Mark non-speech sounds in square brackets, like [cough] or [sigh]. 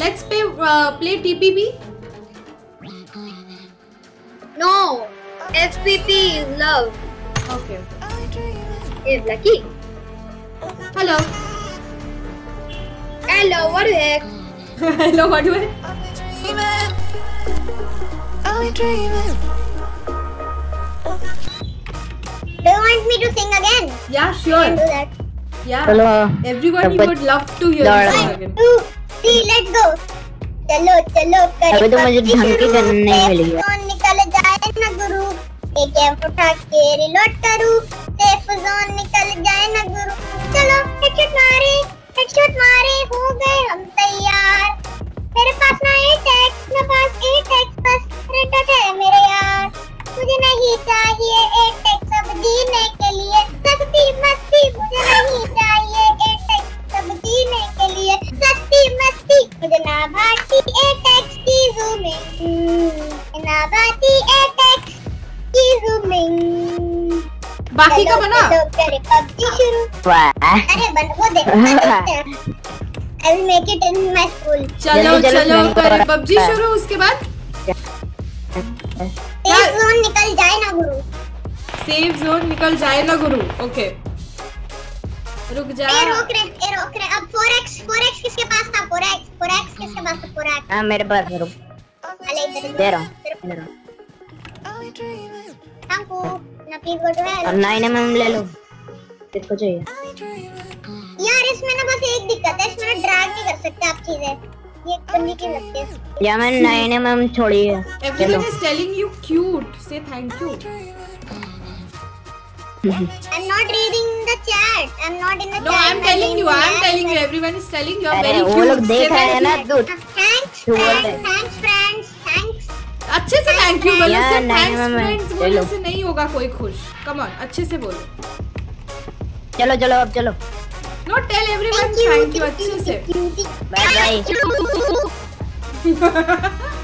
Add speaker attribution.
Speaker 1: Let's play, uh, play TPP.
Speaker 2: No, FPP is love.
Speaker 1: Okay.
Speaker 2: Is lucky.
Speaker 1: Hello.
Speaker 2: Hello, what the [laughs] heck?
Speaker 1: Hello, what the heck?
Speaker 3: I'm dreaming.
Speaker 2: Do you want me to sing again?
Speaker 1: Yeah, sure.
Speaker 2: I can do that.
Speaker 1: Yeah.
Speaker 4: Hello.
Speaker 1: Everyone,
Speaker 4: you
Speaker 1: would love to hear you
Speaker 2: sing
Speaker 1: again.
Speaker 2: Two, let go चलो चलो
Speaker 4: अबे तो मुझे
Speaker 2: PUBG
Speaker 4: ढंग की gun नहीं मिली है।
Speaker 2: कौन निकल जाए ना गुरु। एक एम उठा के रिलोड करूँ। सेफ़ ना भाती की जूमिंग
Speaker 1: बाकी का बना? [laughs]
Speaker 2: चलो पबजी शुरू अरे बन वो देखो I will make it in my school
Speaker 1: चलो
Speaker 4: चलो,
Speaker 1: करे पबजी शुरू उसके बाद?
Speaker 2: सेफ़ जोन निकल जाए ना गुरु।
Speaker 1: सेफ़ जोन निकल जाए ना गुरु। ओके रुक जा।
Speaker 2: ए रोक रहे ए रोक रहे अब 4x 4x किसके पास था? 4x 4x किसके पास था? 4x
Speaker 4: हाँ मेरे पास रुक। दे रहा हूँ। दे रहा हूँ
Speaker 3: Only dreaming.
Speaker 2: थैंक यू ना प्लीज़ गो टू
Speaker 4: और
Speaker 2: हेल
Speaker 4: नाइन एम एम ले लो किसको चाहिए.
Speaker 2: यार इसमें ना बस एक दिक्कत है इसमें ड्रैग नहीं कर सकते आप चीज़ें ये करने की लगती है
Speaker 4: या मैंने एम एम छोड़ी है चलो
Speaker 1: Everyone is telling you cute. Say thank you.
Speaker 2: I'm not reading the chat. I'm not in the
Speaker 1: No,
Speaker 2: chat.
Speaker 1: I'm telling you. I'm telling you. Everyone is telling you are
Speaker 4: अरे
Speaker 1: very
Speaker 4: वो लोग
Speaker 1: cute.
Speaker 4: देख रहे हैं ना. दूध
Speaker 2: Thanks,
Speaker 4: तू।
Speaker 2: Thanks. Thanks.
Speaker 1: अच्छे से थैंक यू बोलो
Speaker 4: सर
Speaker 1: सिर्फ़ थैंक्स फ्रेंड्स बोलने से नहीं होगा कोई खुश। कम ऑन अच्छे से बोलो।
Speaker 4: चलो चलो अब चलो।
Speaker 1: No tell everyone thank you अच्छे से।
Speaker 4: Bye bye. [laughs]